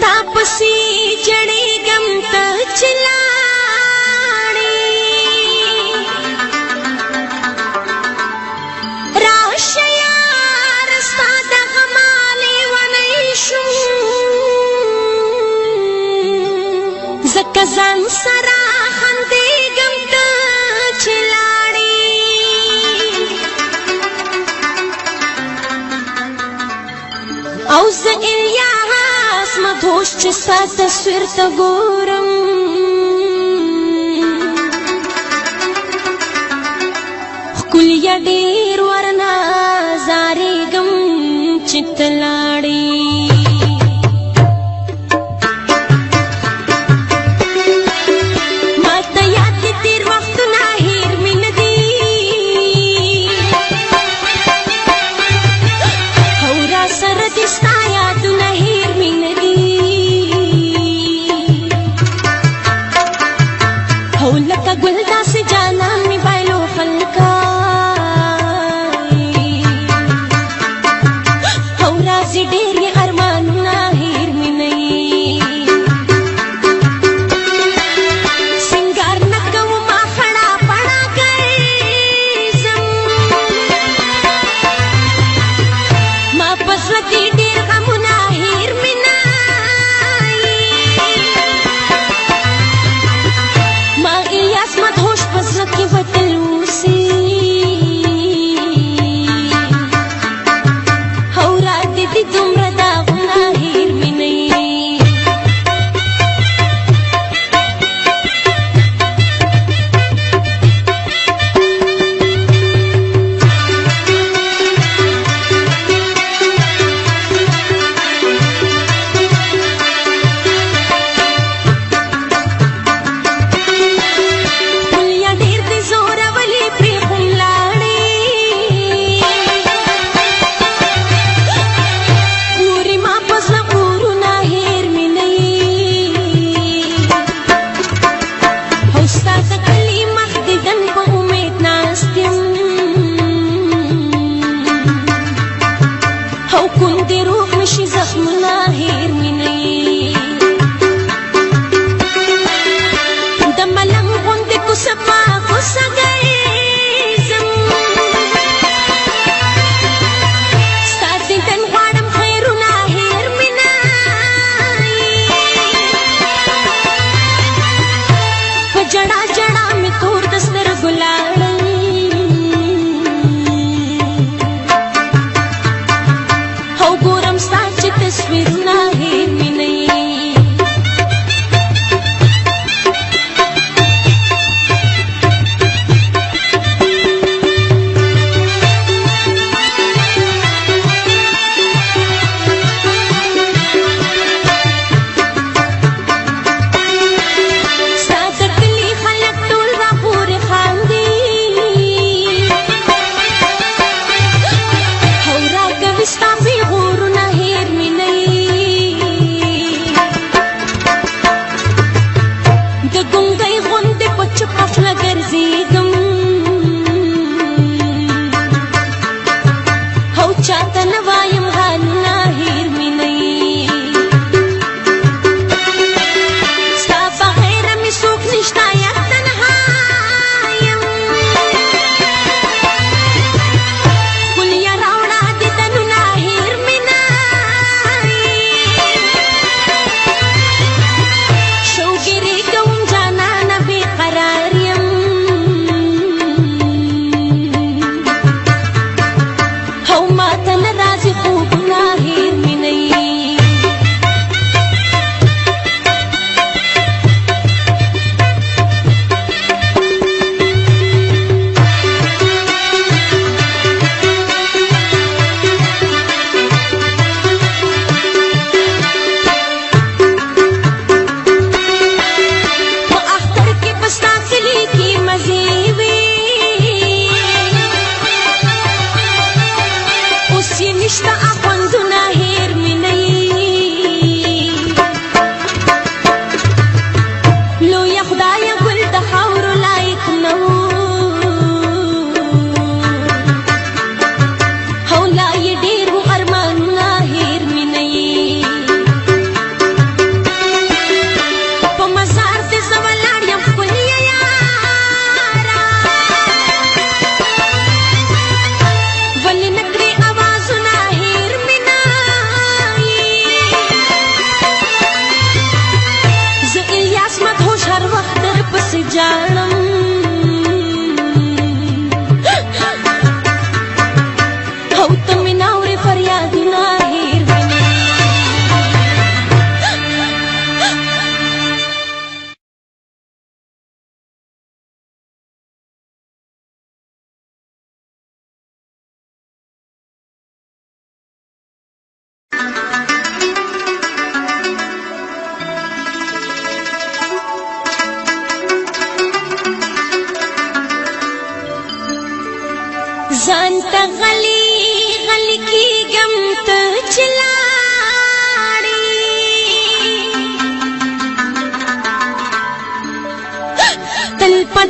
تا پسی چڑی گم تا چلاڑی راشه یار ستا د غمالې ونی شو زکه ځان سره خندې گم تا چلاړی او زه زما دوش چې ستاسو تصویر ته ګورم خپل یا ډیر ورنا زارې غم چې تلاړ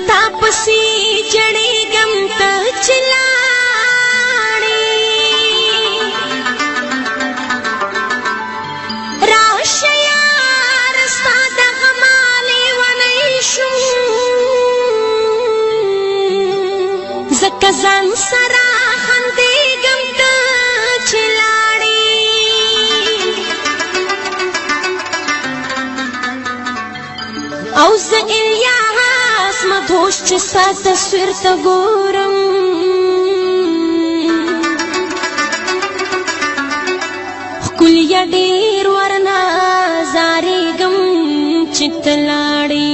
تاپسی چڑی گم تا چلاڑی راشیا رستا دا غمالی ونیشو زکزان سرا اوس چې ستا تصویر ته ګورم ښکلي ډېر ورنه زارېږم چې ته لاړې